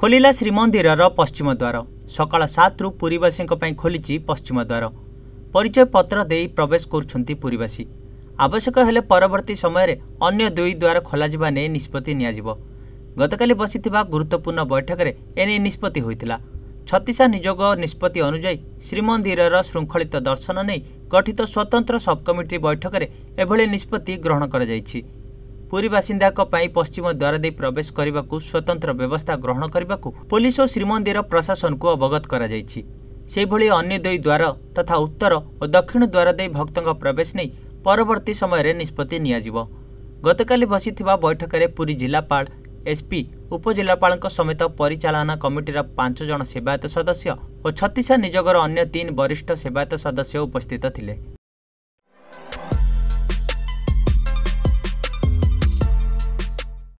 ଖୋଲିଲା ଶ୍ରୀମନ୍ଦିରର ପଶ୍ଚିମ ଦ୍ୱାର। ସକାଳ ସାତରୁ ପୁରୀବାସୀଙ୍କ ପାଇଁ ଖୋଲିଛି ପଶ୍ଚିମ ଦ୍ୱାର। ପରିଚୟ ପତ୍ର ଦେଇ ପ୍ରବେଶ କରୁଛନ୍ତି ପୁରୀବାସୀ। ଆବଶ୍ୟକ ହେଲେ ପରବର୍ତ୍ତୀ ସମୟରେ ଅନ୍ୟ ଦୁଇ ଦ୍ୱାର ଖୋଲାଯିବା ନେଇ ନିଷ୍ପତ୍ତି ନିଆଯିବ। ଗତକାଲି ବସିଥିବା ଗୁରୁତ୍ୱପୂର୍ଣ୍ଣ ବୈଠକରେ ଏନେଇ ନିଷ୍ପତ୍ତି ହୋଇଥିଲା। ଛତିଶା ନିଯୋଗ ନିଷ୍ପତ୍ତି ଅନୁଯାୟୀ ଶ୍ରୀମନ୍ଦିରର ଶୃଙ୍ଖଳିତ ଦର୍ଶନ ନେଇ ଗଠିତ ସ୍ୱତନ୍ତ୍ର ସବ୍କମିଟି ବୈଠକରେ ଏଭଳି ନିଷ୍ପତ୍ତି ଗ୍ରହଣ କରାଯାଇଛି। ପୁରୀ ବାସିନ୍ଦାଙ୍କ ପାଇଁ ପଶ୍ଚିମ ଦ୍ୱାର ଦେଇ ପ୍ରବେଶ କରିବାକୁ ସ୍ୱତନ୍ତ୍ର ବ୍ୟବସ୍ଥା ଗ୍ରହଣ କରିବାକୁ ପୋଲିସ ଓ ଶ୍ରୀମନ୍ଦିର ପ୍ରଶାସନକୁ ଅବଗତ କରାଯାଇଛି। ସେହିଭଳି ଅନ୍ୟ ଦୁଇ ଦ୍ୱାର ତଥା ଉତ୍ତର ଓ ଦକ୍ଷିଣ ଦ୍ୱାର ଦେଇ ଭକ୍ତଙ୍କ ପ୍ରବେଶ ନେଇ ପରବର୍ତ୍ତୀ ସମୟରେ ନିଷ୍ପତ୍ତି ନିଆଯିବ। ଗତକାଲି ବସିଥିବା ବୈଠକରେ ପୁରୀ ଜିଲ୍ଲାପାଳ ଏସ୍ପି ଉପଜିଲ୍ଲାପାଳଙ୍କ ସମେତ ପରିଚାଳନା କମିଟିର ପାଞ୍ଚ ଜଣ ସେବାୟତ ସଦସ୍ୟ ଓ ଛତିଶା ନିଯୋଗର ଅନ୍ୟ ତିନି ବରିଷ୍ଠ ସେବାୟତ ସଦସ୍ୟ ଉପସ୍ଥିତ ଥିଲେ।